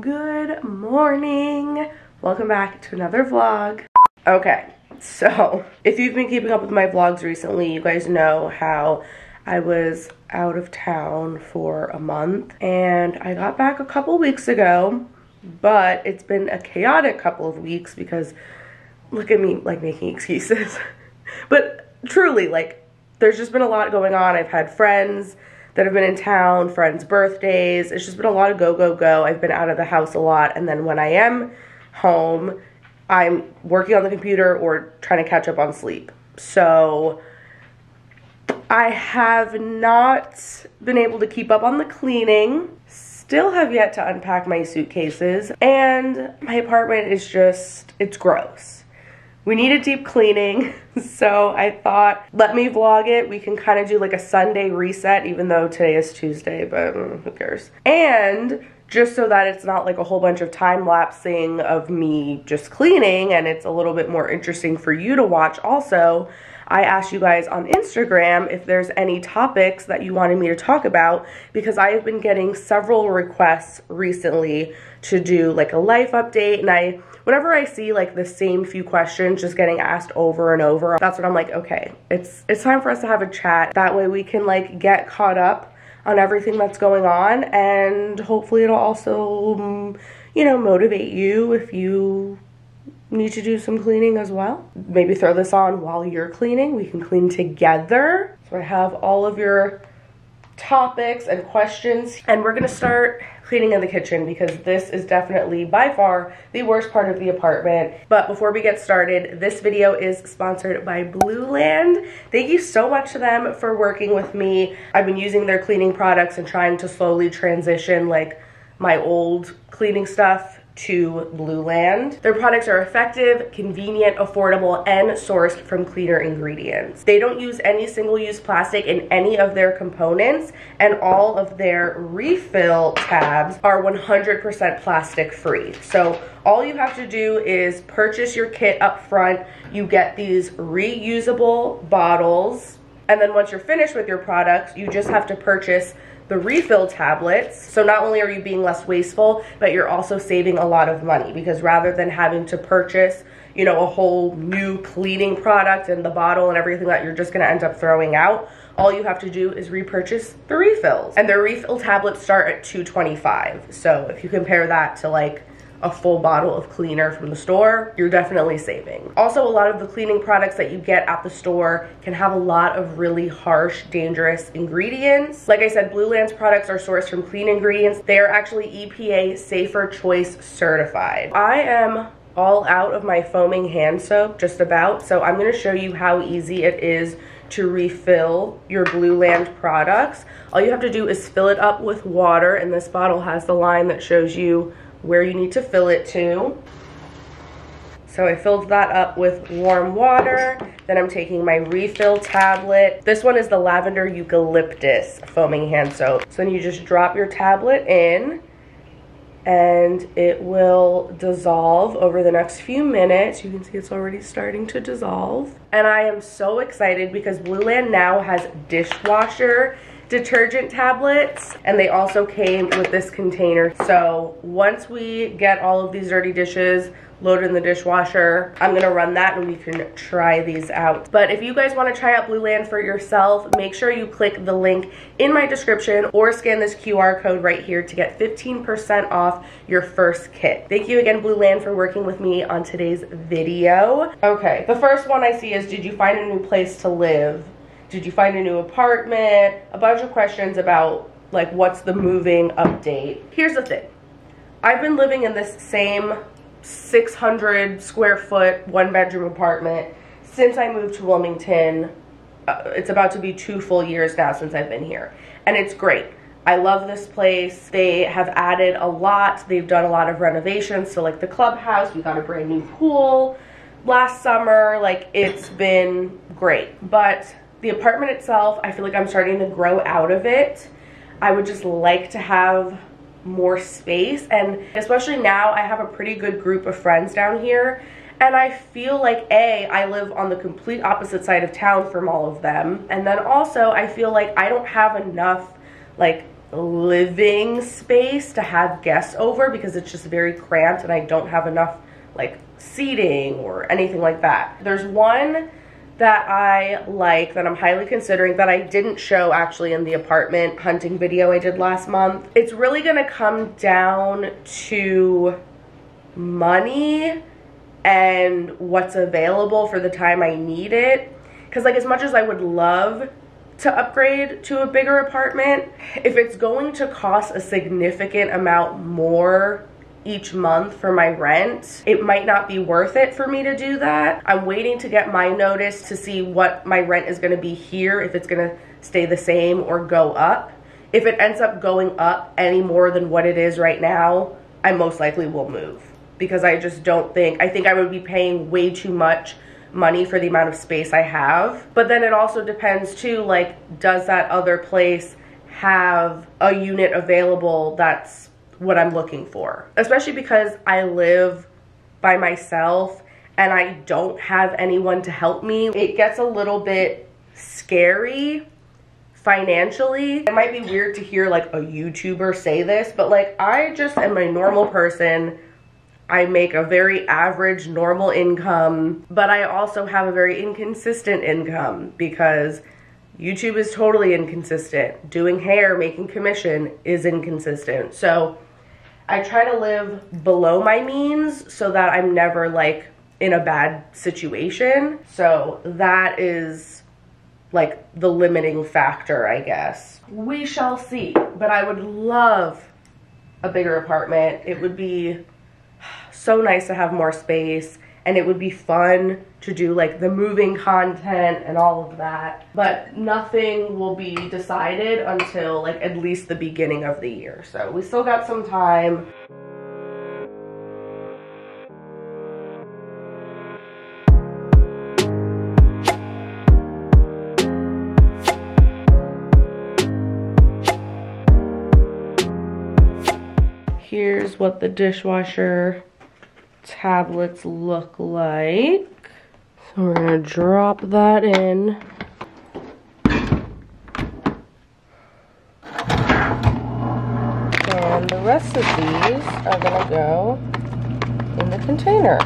Good morning. Welcome back to another vlog. Okay, so if you've been keeping up with my vlogs recently, you guys know how I was out of town for a month and I got back a couple weeks ago, but it's been a chaotic couple of weeks because look at me like making excuses. but truly, like there's just been a lot going on. I've had friends that have been in town, friends' birthdays. It's just been a lot of go, go, go. I've been out of the house a lot. And then when I am home, I'm working on the computer or trying to catch up on sleep. So I have not been able to keep up on the cleaning. Still have yet to unpack my suitcases. And my apartment is just, it's gross we need a deep cleaning. So I thought, let me vlog it. We can kind of do like a Sunday reset, even though today is Tuesday, but mm, who cares? And just so that it's not like a whole bunch of time lapsing of me just cleaning and it's a little bit more interesting for you to watch also. I asked you guys on Instagram if there's any topics that you wanted me to talk about because I have been getting several requests recently to do like a life update and I whenever I see like the same few questions just getting asked over and over, that's when I'm like, okay, it's it's time for us to have a chat. That way we can like get caught up on everything that's going on and hopefully it'll also mm, you know motivate you if you need to do some cleaning as well. Maybe throw this on while you're cleaning. We can clean together. So I have all of your topics and questions and we're gonna start cleaning in the kitchen because this is definitely by far the worst part of the apartment. But before we get started, this video is sponsored by Blueland. Thank you so much to them for working with me. I've been using their cleaning products and trying to slowly transition like my old cleaning stuff to Blueland. Their products are effective, convenient, affordable, and sourced from cleaner ingredients. They don't use any single-use plastic in any of their components, and all of their refill tabs are 100% plastic free. So all you have to do is purchase your kit up front. You get these reusable bottles, and then once you're finished with your products, you just have to purchase the refill tablets. So not only are you being less wasteful, but you're also saving a lot of money because rather than having to purchase, you know, a whole new cleaning product and the bottle and everything that you're just gonna end up throwing out, all you have to do is repurchase the refills. And the refill tablets start at 225. So if you compare that to like a full bottle of cleaner from the store, you're definitely saving. Also, a lot of the cleaning products that you get at the store can have a lot of really harsh, dangerous ingredients. Like I said, Blueland's products are sourced from clean ingredients. They are actually EPA Safer Choice certified. I am all out of my foaming hand soap, just about. So I'm gonna show you how easy it is to refill your Blueland products. All you have to do is fill it up with water and this bottle has the line that shows you where you need to fill it to. So I filled that up with warm water. Then I'm taking my refill tablet. This one is the Lavender Eucalyptus Foaming Hand Soap. So then you just drop your tablet in and it will dissolve over the next few minutes. You can see it's already starting to dissolve. And I am so excited because Blueland now has dishwasher detergent tablets and they also came with this container. So once we get all of these dirty dishes loaded in the dishwasher, I'm gonna run that and we can try these out. But if you guys wanna try out Blueland for yourself, make sure you click the link in my description or scan this QR code right here to get 15% off your first kit. Thank you again, Blueland, for working with me on today's video. Okay, the first one I see is, did you find a new place to live? Did you find a new apartment? A bunch of questions about like what's the moving update. Here's the thing. I've been living in this same 600 square foot one bedroom apartment since I moved to Wilmington. Uh, it's about to be two full years now since I've been here and it's great. I love this place. They have added a lot. They've done a lot of renovations. So like the clubhouse, we got a brand new pool last summer. Like it's been great. But the apartment itself, I feel like I'm starting to grow out of it. I would just like to have more space and especially now I have a pretty good group of friends down here and I feel like A, I live on the complete opposite side of town from all of them and then also I feel like I don't have enough like living space to have guests over because it's just very cramped and I don't have enough like seating or anything like that. There's one that I like that I'm highly considering that I didn't show actually in the apartment hunting video I did last month. It's really gonna come down to money and what's available for the time I need it. Cause like as much as I would love to upgrade to a bigger apartment, if it's going to cost a significant amount more each month for my rent, it might not be worth it for me to do that. I'm waiting to get my notice to see what my rent is gonna be here, if it's gonna stay the same or go up. If it ends up going up any more than what it is right now, I most likely will move because I just don't think, I think I would be paying way too much money for the amount of space I have. But then it also depends too, like, does that other place have a unit available that's what I'm looking for? Especially because I live by myself and I don't have anyone to help me. It gets a little bit scary financially. It might be weird to hear like a YouTuber say this, but like I just am a normal person I make a very average normal income, but I also have a very inconsistent income because YouTube is totally inconsistent. Doing hair, making commission is inconsistent. So I try to live below my means so that I'm never like in a bad situation. So that is like the limiting factor, I guess. We shall see, but I would love a bigger apartment. It would be so nice to have more space and it would be fun to do like the moving content and all of that. But nothing will be decided until like at least the beginning of the year. So we still got some time. Here's what the dishwasher tablets look like. So we're gonna drop that in. And the rest of these are gonna go in the container.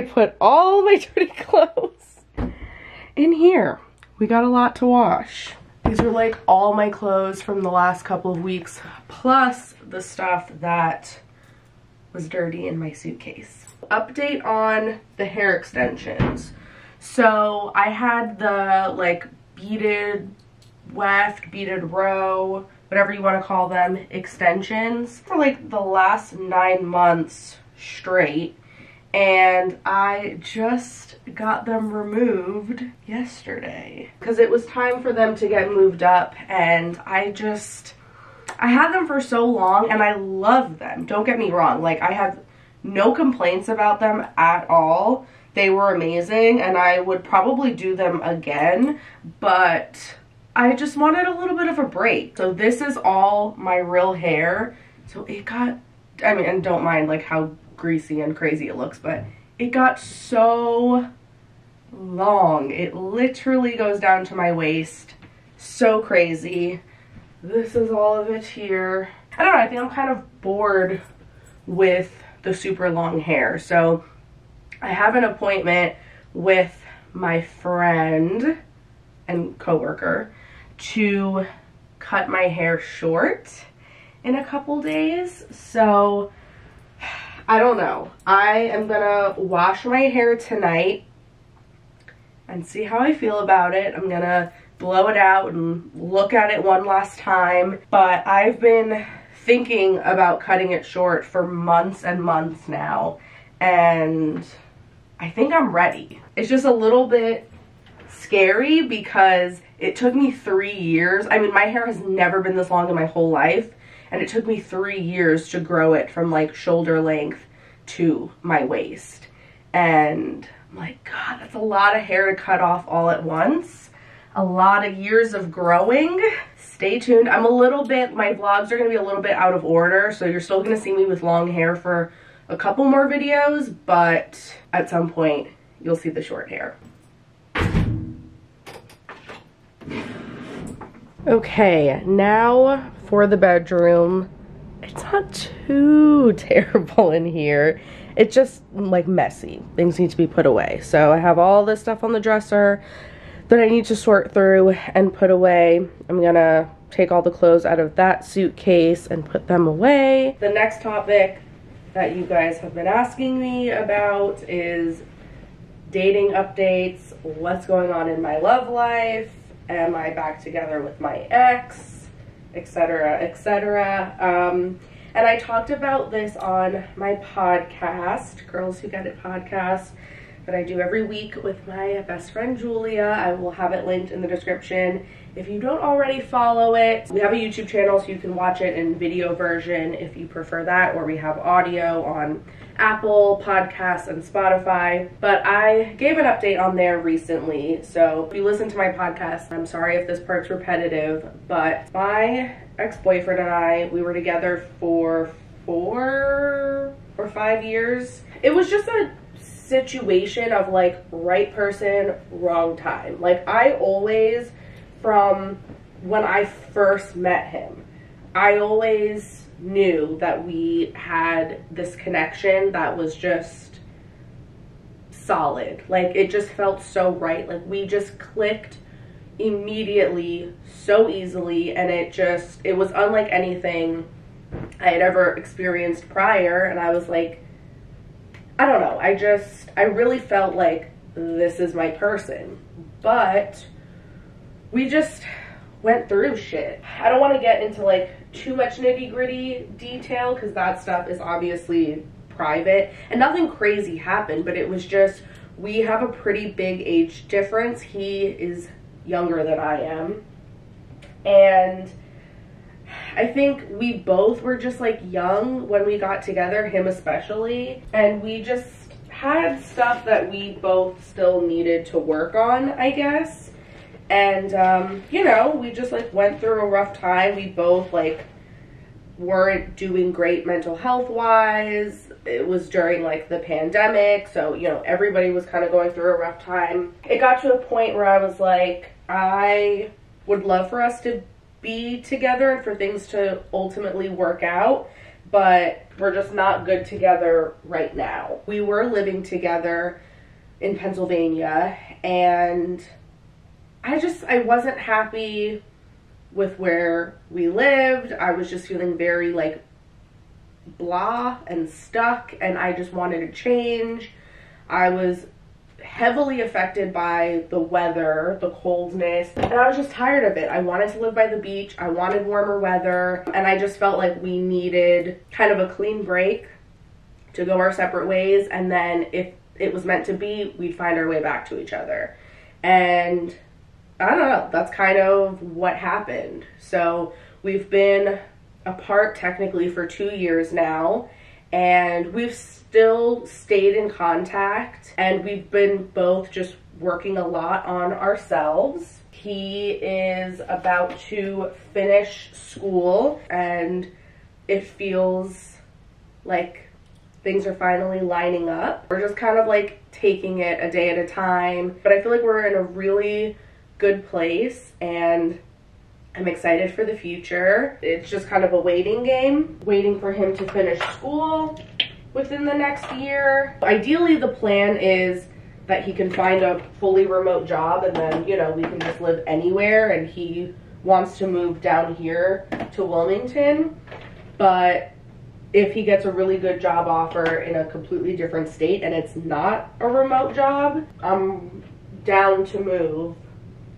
I put all my dirty clothes in here. We got a lot to wash. These are like all my clothes from the last couple of weeks, plus the stuff that was dirty in my suitcase. Update on the hair extensions. So I had the like beaded weft, beaded row, whatever you want to call them, extensions for like the last nine months straight and I just got them removed yesterday. Because it was time for them to get moved up and I just I had them for so long and I love them. Don't get me wrong like I have no complaints about them at all. They were amazing and I would probably do them again but I just wanted a little bit of a break. So this is all my real hair. So it got I mean and don't mind like how greasy and crazy it looks, but it got so long. It literally goes down to my waist. So crazy. This is all of it here. I don't know, I think I'm kind of bored with the super long hair. So I have an appointment with my friend and coworker to cut my hair short in a couple days. So I don't know. I am gonna wash my hair tonight and see how I feel about it. I'm gonna blow it out and look at it one last time. But I've been thinking about cutting it short for months and months now. And I think I'm ready. It's just a little bit scary because it took me three years. I mean, my hair has never been this long in my whole life. And it took me three years to grow it from like shoulder length to my waist. And I'm like, God, that's a lot of hair to cut off all at once. A lot of years of growing. Stay tuned. I'm a little bit, my vlogs are to be a little bit out of order. So you're still to see me with long hair for a couple more videos. But at some point, you'll see the short hair. Okay, now for the bedroom. It's not too terrible in here. It's just like messy. Things need to be put away. So I have all this stuff on the dresser that I need to sort through and put away. I'm gonna take all the clothes out of that suitcase and put them away. The next topic that you guys have been asking me about is dating updates, what's going on in my love life, am I back together with my ex, etc., etc. Um, and I talked about this on my podcast, Girls Who Get It podcast, that I do every week with my best friend Julia. I will have it linked in the description. If you don't already follow it, we have a YouTube channel so you can watch it in video version if you prefer that, or we have audio on Apple Podcasts and Spotify. But I gave an update on there recently. So if you listen to my podcast, I'm sorry if this part's repetitive, but my ex-boyfriend and I, we were together for four or five years. It was just a situation of like right person, wrong time. Like I always from when I first met him. I always knew that we had this connection that was just solid. Like it just felt so right. Like we just clicked immediately so easily and it just it was unlike anything I had ever experienced prior and I was like I don't know. I just I really felt like this is my person. But we just went through shit. I don't want to get into like too much nitty gritty detail because that stuff is obviously private and nothing crazy happened, but it was just we have a pretty big age difference. He is younger than I am. And I think we both were just like young when we got together, him especially, and we just had stuff that we both still needed to work on, I guess. And, um, you know, we just like went through a rough time. We both like weren't doing great mental health wise. It was during like the pandemic. So, you know, everybody was kind of going through a rough time. It got to a point where I was like, I would love for us to be together and for things to ultimately work out but we're just not good together right now. We were living together in Pennsylvania and I just, I wasn't happy with where we lived. I was just feeling very like blah and stuck and I just wanted to change. I was heavily affected by the weather, the coldness, and I was just tired of it. I wanted to live by the beach. I wanted warmer weather, and I just felt like we needed kind of a clean break to go our separate ways and then if it was meant to be, we'd find our way back to each other. And I don't know, that's kind of what happened. So we've been apart technically for two years now, and we've still stayed in contact, and we've been both just working a lot on ourselves. He is about to finish school, and it feels like things are finally lining up. We're just kind of like taking it a day at a time, but I feel like we're in a really good place and I'm excited for the future. It's just kind of a waiting game, waiting for him to finish school within the next year. Ideally, the plan is that he can find a fully remote job and then, you know, we can just live anywhere and he wants to move down here to Wilmington. But if he gets a really good job offer in a completely different state and it's not a remote job, I'm down to move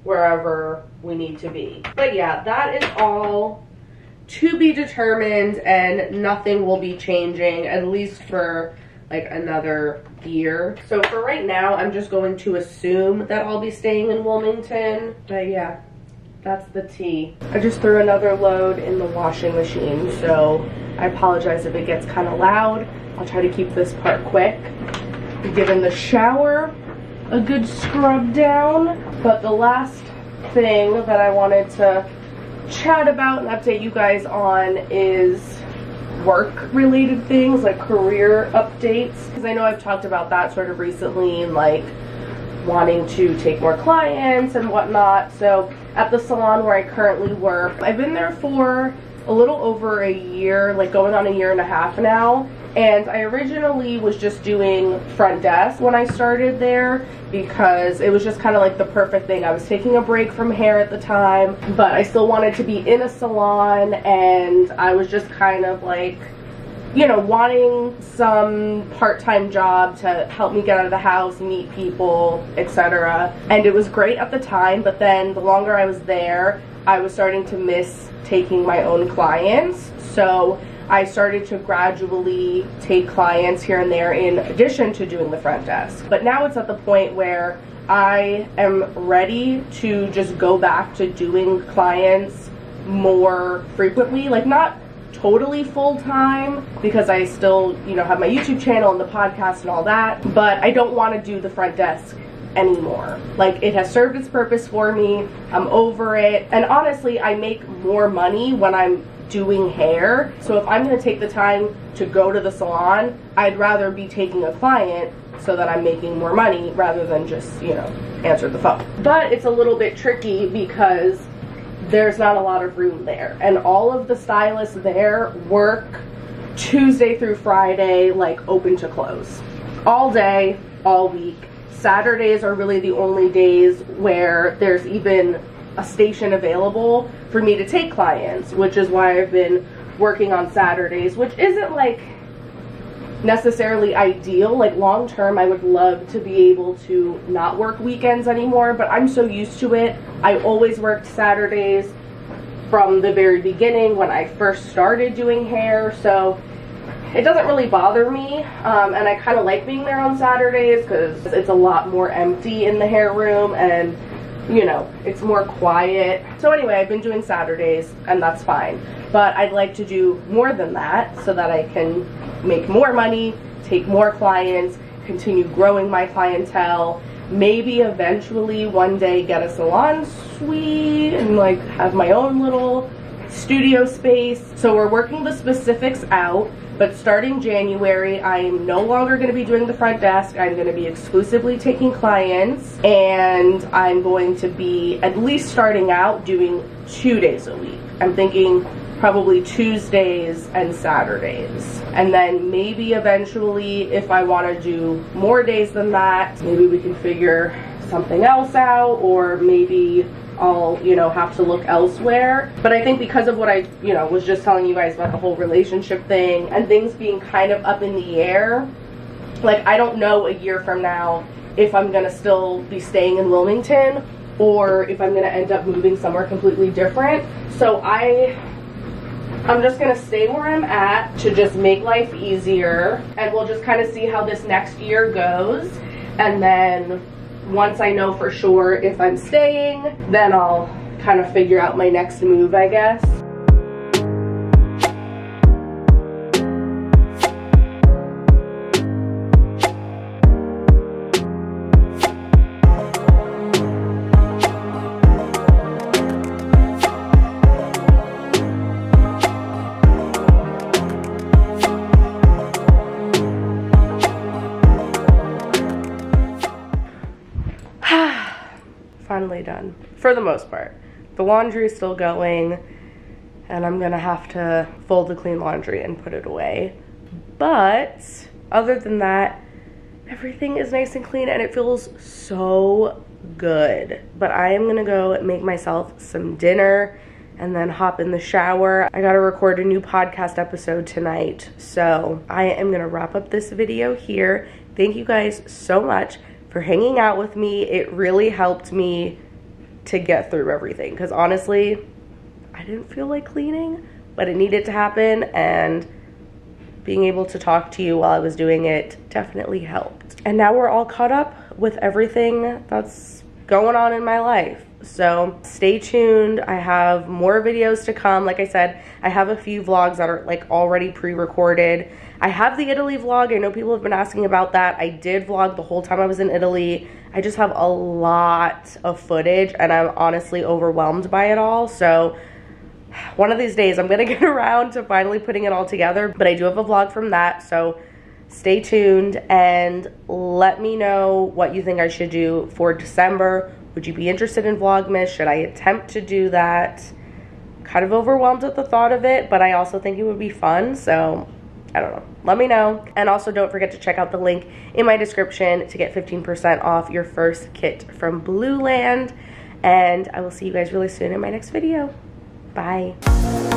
wherever we need to be. But yeah, that is all to be determined and nothing will be changing at least for like another year. So for right now, I'm just going to assume that I'll be staying in Wilmington. But yeah, that's the tea. I just threw another load in the washing machine, so I apologize if it gets kind of loud. I'll try to keep this part quick. Giving the shower a good scrub down. But the last thing that I wanted to chat about and update you guys on is work related things like career updates because I know I've talked about that sort of recently and like wanting to take more clients and whatnot so at the salon where I currently work I've been there for a little over a year like going on a year and a half now and I originally was just doing front desk when I started there because it was just kind of like the perfect thing. I was taking a break from hair at the time, but I still wanted to be in a salon and I was just kind of like, you know, wanting some part-time job to help me get out of the house, meet people, etc. And it was great at the time, but then the longer I was there, I was starting to miss taking my own clients. So I started to gradually take clients here and there in addition to doing the front desk. But now it's at the point where I am ready to just go back to doing clients more frequently. Like, not totally full time because I still, you know, have my YouTube channel and the podcast and all that, but I don't want to do the front desk anymore. Like it has served its purpose for me. I'm over it. And honestly, I make more money when I'm doing hair. So if I'm going to take the time to go to the salon, I'd rather be taking a client so that I'm making more money rather than just, you know, answer the phone. But it's a little bit tricky because there's not a lot of room there. And all of the stylists there work Tuesday through Friday, like open to close. All day, all week. Saturdays are really the only days where there's even a station available for me to take clients, which is why I've been working on Saturdays, which isn't like necessarily ideal. Like long term, I would love to be able to not work weekends anymore, but I'm so used to it. I always worked Saturdays from the very beginning when I first started doing hair, so it doesn't really bother me. Um, and I kind of like being there on Saturdays because it's a lot more empty in the hair room and you know, it's more quiet. So anyway, I've been doing Saturdays and that's fine. But I'd like to do more than that so that I can make more money, take more clients, continue growing my clientele, maybe eventually one day get a salon suite and like have my own little studio space. So we're working the specifics out. But starting January, I am no longer going to be doing the front desk. I'm going to be exclusively taking clients and I'm going to be at least starting out doing two days a week. I'm thinking probably Tuesdays and Saturdays. And then maybe eventually if I want to do more days than that, maybe we can figure something else out or maybe I'll, you know, have to look elsewhere. But I think because of what I, you know, was just telling you guys about the whole relationship thing and things being kind of up in the air, like I don't know a year from now if I'm gonna still be staying in Wilmington or if I'm gonna end up moving somewhere completely different. So I I'm just gonna stay where I'm at to just make life easier and we'll just kind of see how this next year goes and then once I know for sure if I'm staying, then I'll kind of figure out my next move, I guess. Finally done for the most part. The laundry is still going and I'm gonna have to fold the clean laundry and put it away. But other than that, everything is nice and clean and it feels so good. But I am gonna go make myself some dinner and then hop in the shower. I gotta record a new podcast episode tonight. So I am gonna wrap up this video here. Thank you guys so much for hanging out with me. It really helped me to get through everything because honestly, I didn't feel like cleaning, but it needed to happen and being able to talk to you while I was doing it definitely helped. And now we're all caught up with everything that's going on in my life. So stay tuned. I have more videos to come. Like I said, I have a few vlogs that are like already pre-recorded. I have the Italy vlog. I know people have been asking about that. I did vlog the whole time I was in Italy. I just have a lot of footage and I'm honestly overwhelmed by it all. So one of these days I'm gonna get around to finally putting it all together. But I do have a vlog from that. So stay tuned and let me know what you think I should do for December would you be interested in Vlogmas? Should I attempt to do that? Kind of overwhelmed at the thought of it, but I also think it would be fun. So I don't know. Let me know. And also don't forget to check out the link in my description to get 15% off your first kit from Blueland. And I will see you guys really soon in my next video. Bye.